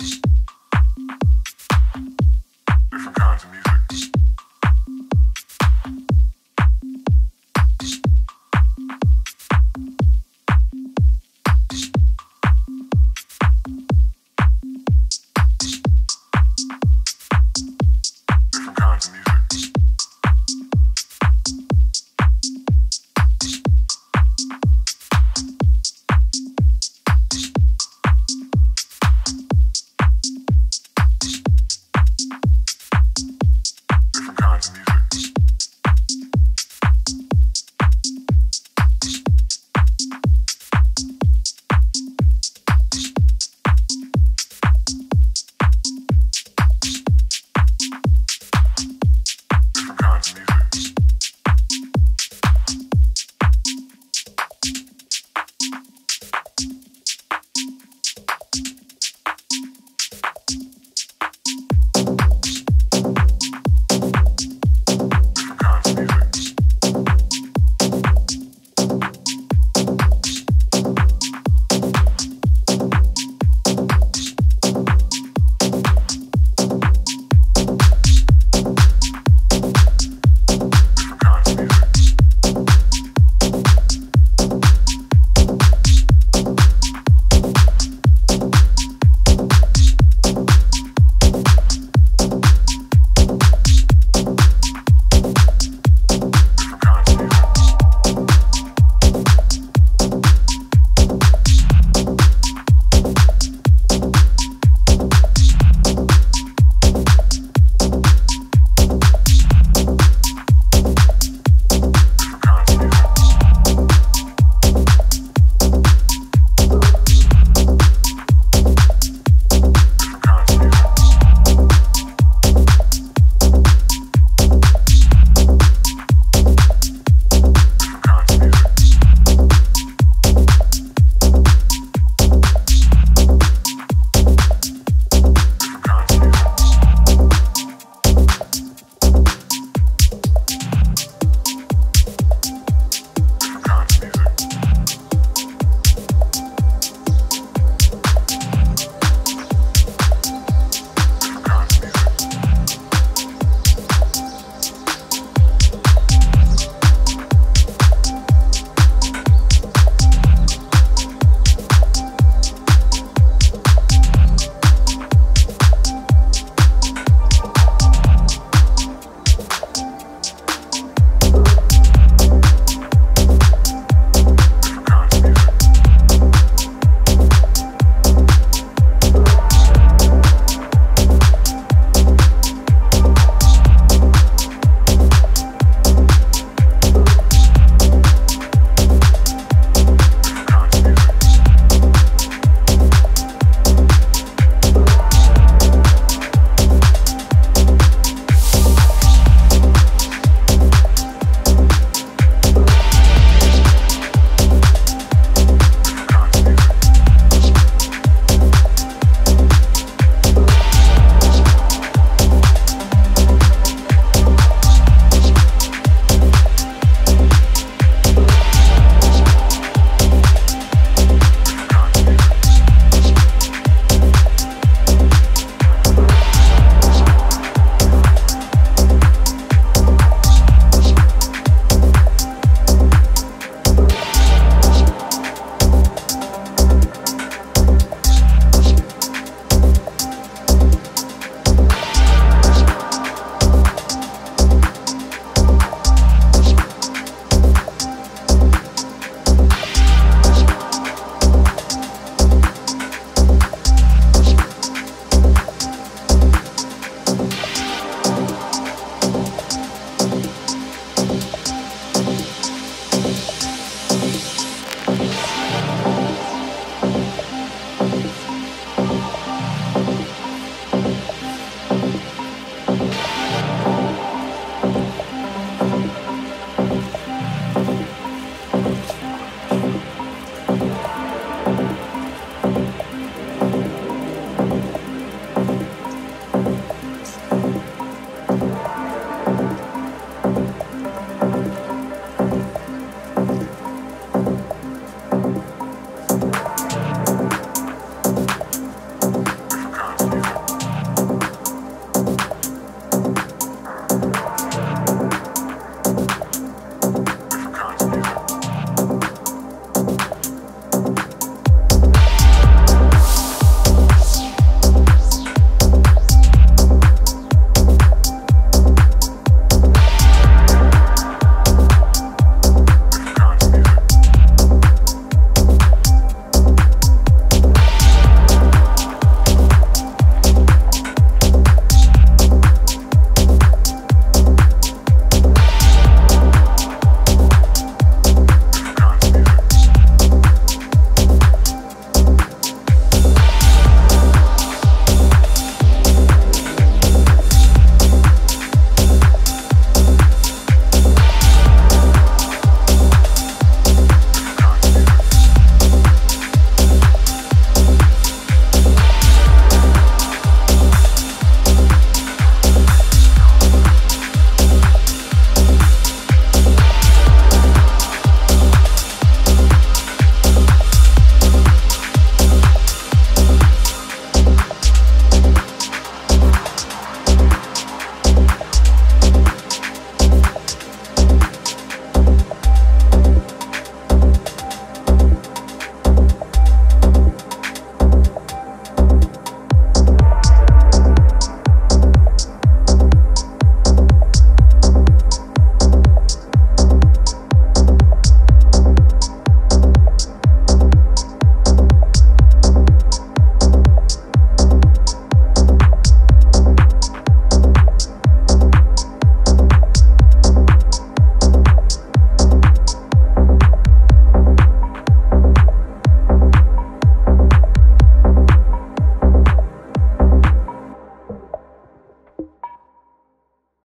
Just